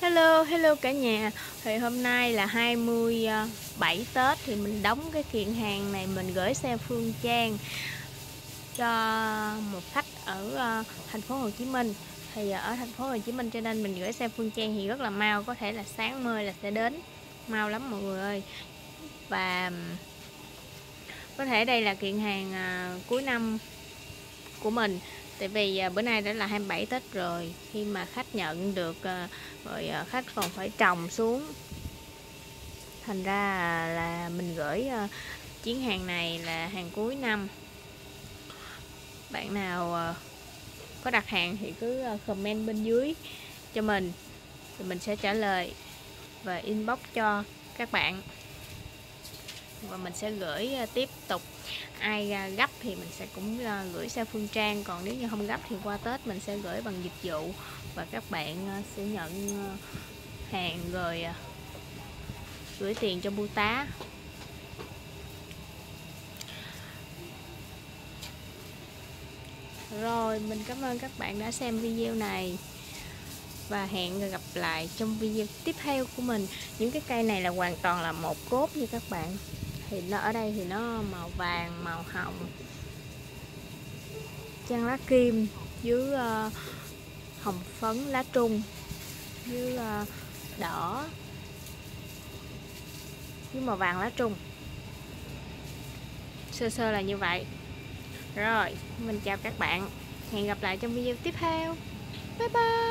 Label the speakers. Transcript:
Speaker 1: Hello, hello cả nhà. Thì hôm nay là 27 Tết Thì mình đóng cái kiện hàng này Mình gửi xe Phương Trang Cho một khách ở ờ, thành phố Hồ Chí Minh. Thì ở thành phố Hồ Chí Minh cho nên mình gửi xe Phương Trang thì rất là mau Có thể là sáng mơ là sẽ đến. Mau lắm mọi người ơi. Và có thể đây là kiện hàng ờ, cuối năm của mình tại vì à, bữa nay đã là 27 Tết rồi, khi mà khách nhận được à, rồi à, khách còn phải trồng xuống. Thành ra là mình gửi chuyến hàng này là hàng cuối năm. Bạn nào có đặt hàng thì cứ comment bên dưới cho mình, thì mình sẽ trả lời và inbox cho các bạn và mình sẽ gửi à, tiếp tục. Ai à, gấp thì mình sẽ cũng à, gửi xe phương trang. Còn nếu như không gấp thì qua tết mình sẽ gửi bằng dịch vụ. Và các bạn sẽ nhận hàng rồi gửi tiền cho bưu tá. Rồi, mình cảm ơn các bạn đã xem video này. Và hẹn gặp lại trong video tiếp theo của mình. Những cái cây này là hoàn toàn là một cốt như các bạn thì nó ở đây thì nó màu vàng màu hồng. Trang lá kim dưới uh, hồng phấn lá trung dưới uh, đỏ với màu vàng lá trung. Sơ sơ là như vậy. Rồi mình chào các bạn. Hẹn gặp lại trong video tiếp theo. Bye bye!